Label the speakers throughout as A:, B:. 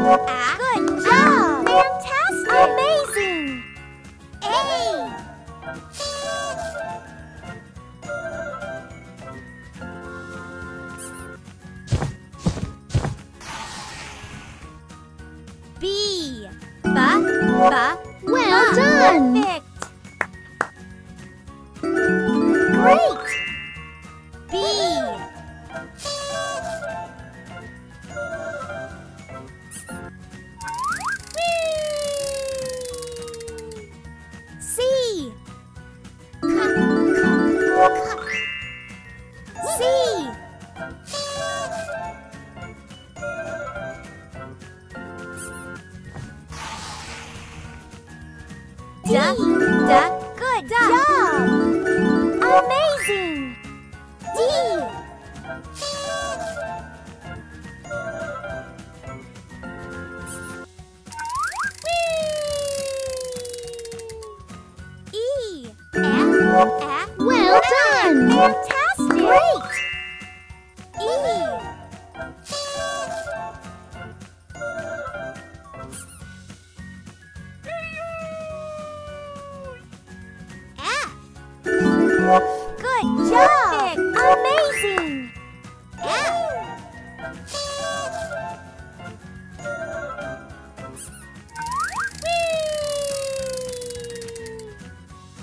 A: Good job! Fantastic! Amazing! A! B. Ba, ba,
B: Well
A: ba.
B: done.
A: Perfect. Great. B. Da, da, good job! Amazing! D. E. F. F.
B: Well done.
A: Fantastic! Great! Good job! Amazing!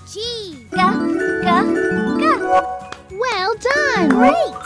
A: G. G. G. G.
B: Well done.
A: Great!